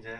이제